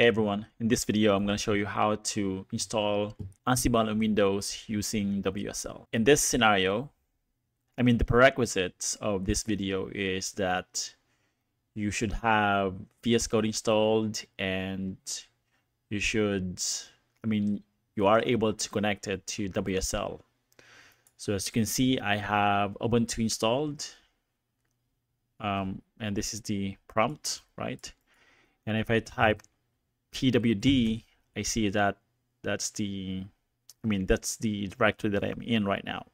Hey everyone, in this video I'm going to show you how to install Ansible on Windows using WSL. In this scenario, I mean the prerequisites of this video is that you should have VS Code installed and you should, I mean, you are able to connect it to WSL. So as you can see, I have Ubuntu installed um, and this is the prompt, right? And if I type pwd, I see that that's the, I mean, that's the directory that I'm in right now.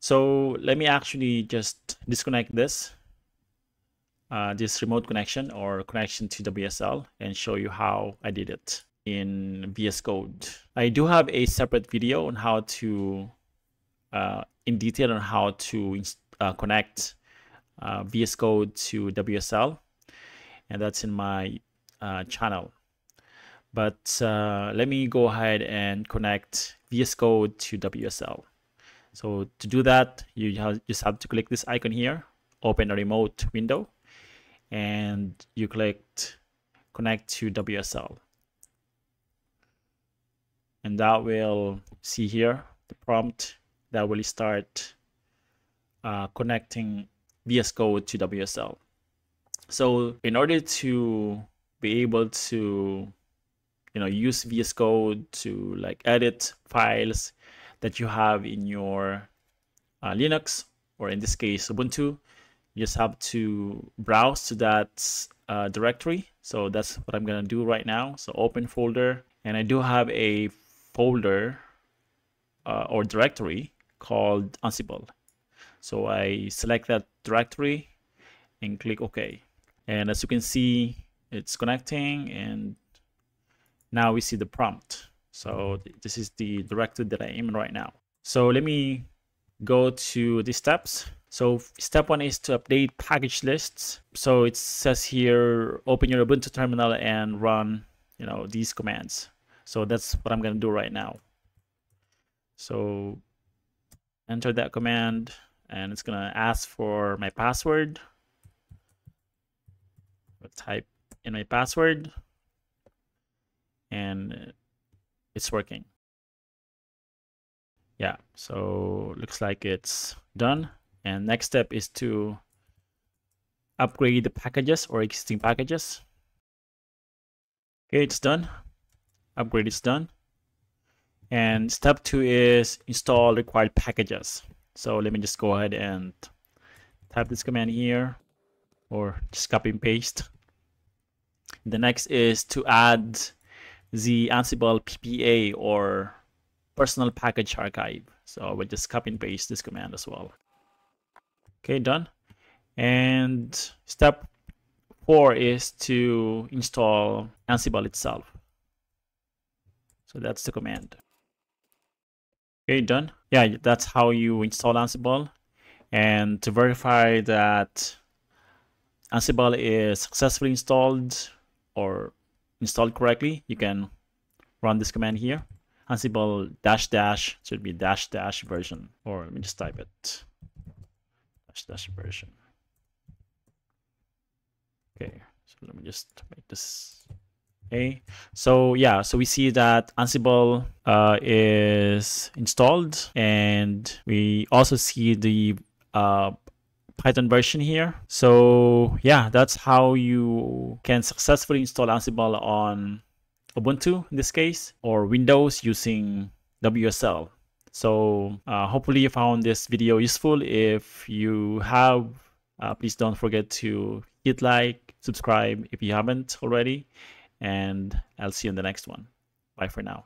So let me actually just disconnect this, uh, this remote connection or connection to WSL and show you how I did it in VS Code. I do have a separate video on how to, uh, in detail on how to uh, connect uh, VS Code to WSL, and that's in my uh, channel. But uh, let me go ahead and connect VS Code to WSL. So to do that, you have, just have to click this icon here, open a remote window, and you click connect to WSL. And that will see here the prompt that will start uh, connecting VS Code to WSL. So in order to be able to you know use VS Code to like edit files that you have in your uh, Linux or in this case Ubuntu. You just have to browse to that uh, directory. So that's what I'm gonna do right now. So open folder. And I do have a folder uh, or directory called Ansible. So I select that directory and click OK. And as you can see it's connecting and now we see the prompt. So this is the directory that I am in right now. So let me go to the steps. So step one is to update package lists. So it says here, open your Ubuntu terminal and run, you know, these commands. So that's what I'm going to do right now. So enter that command and it's going to ask for my password. I'll type in my password and it's working. Yeah, so looks like it's done. And next step is to upgrade the packages or existing packages. Okay, it's done. Upgrade is done. And step two is install required packages. So let me just go ahead and type this command here or just copy and paste. The next is to add the Ansible PPA or personal package archive. So we'll just copy and paste this command as well. Okay, done. And step four is to install Ansible itself. So that's the command. Okay, done. Yeah, that's how you install Ansible. And to verify that Ansible is successfully installed or installed correctly, you can run this command here. Ansible dash dash should be dash dash version, or let me just type it. Dash dash version. Okay, so let me just make this Okay, so yeah, so we see that Ansible uh, is installed and we also see the uh, Python version here. So yeah, that's how you can successfully install Ansible on Ubuntu in this case or Windows using WSL. So uh, hopefully you found this video useful. If you have, uh, please don't forget to hit like, subscribe if you haven't already, and I'll see you in the next one. Bye for now.